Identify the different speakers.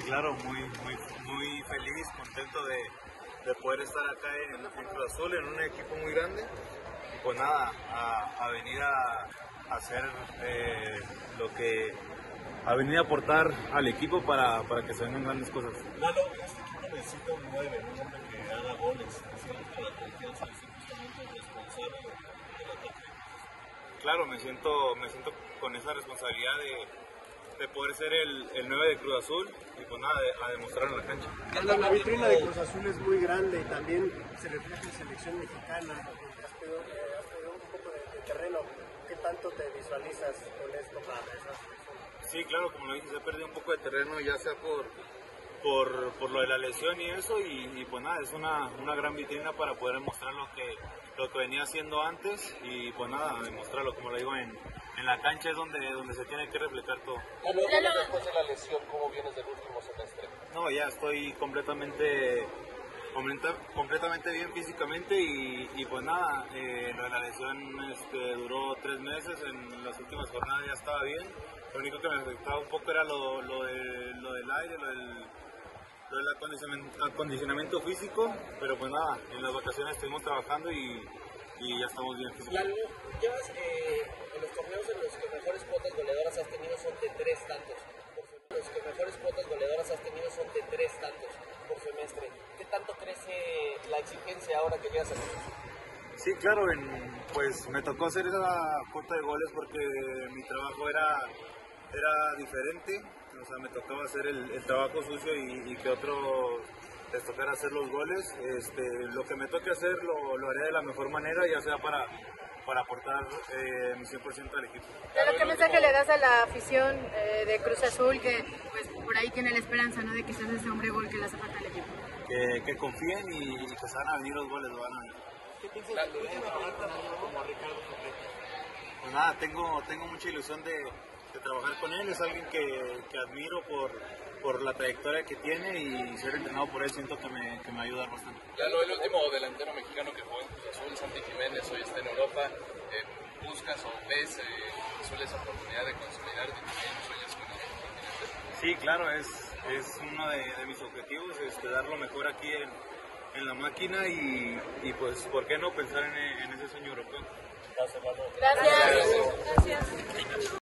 Speaker 1: claro, muy, muy, muy feliz, contento de, de poder estar acá en, en Cruz Azul, en un equipo muy grande. Y pues nada, a, a venir a, a hacer eh, lo que. a venir a aportar al equipo para, para que se vengan grandes cosas.
Speaker 2: Lalo, este equipo necesita un 9, un hombre que haga goles, sienta la confianza el responsable del ataque.
Speaker 1: Claro, me siento, me siento con esa responsabilidad de, de poder ser el, el 9 de Cruz Azul y pues nada, de- a demostrarlo en la cancha.
Speaker 3: La, la vitrina de Cruz Azul es muy grande y también se refleja en selección mexicana. Has pedido, eh, has pedido un poco de, de terreno. ¿Qué tanto te visualizas con esto para esa selección?
Speaker 1: Sí, claro, como lo dije, se ha perdido un poco de terreno, ya sea por, por, por lo de la lesión y eso, y, y pues nada, es una, una gran vitrina para poder mostrar lo que, lo que venía haciendo antes y pues nada, demostrarlo, como lo digo, en, en la cancha es donde, donde se tiene que reflejar todo.
Speaker 2: Después de la lesión, ¿cómo vienes del último semestre?
Speaker 1: No, ya estoy completamente completa- completamente bien físicamente y, y pues nada, eh, lo de la lesión este, duró tres meses, en las últimas jornadas ya estaba bien, lo único que me afectaba un poco era lo, lo, de- lo del aire, lo del, lo del acondicionamiento, acondicionamiento físico, pero pues nada, en las vacaciones estuvimos trabajando y, y ya estamos bien físicamente.
Speaker 4: Lalo, llevas eh, en los torneos en los que mejores cuotas goleadoras has tenido son de tres tantos. Por. Los que mejores cuotas goleadoras has tenido son de tres tantos por semestre. ¿Qué tanto crece la exigencia ahora que llegas a?
Speaker 1: Sí, claro, en- pues me tocó hacer esa cuota de goles porque mi trabajo era, era diferente, o sea, me tocaba hacer el, el trabajo sucio y, y que otro les tocara hacer los goles. Este, lo que me toque hacer lo, lo haré de la mejor manera, ya sea para, para aportar eh, mi 100% al equipo.
Speaker 5: Claro, ¿qué mensaje le das a la afición eh, de Cruz Azul que pues por ahí tiene la esperanza ¿no? de que seas ese hombre gol que le hace falta al equipo?
Speaker 1: Que, que confíen y, y que se van a venir los goles, lo van a venir. Pues nada, tengo, tengo mucha ilusión de, de trabajar con él, es alguien que, que admiro por, por la trayectoria que tiene y ser entrenado por él siento que me, que me va a ayudar bastante.
Speaker 6: Lalo, el último delantero mexicano que jugó en Cruz Azul, Santi Jiménez, hoy está en Europa. Eh, ¿Buscas o ves eh, Azul esa oportunidad de consolidar y también sueños con el continente?
Speaker 1: Sí, claro, es, es uno de, de mis objetivos, este, dar lo mejor aquí en, en la máquina y, y pues, ¿por qué no pensar en, en ese sueño europeo?
Speaker 2: Gracias.
Speaker 5: Gracias. Gracias.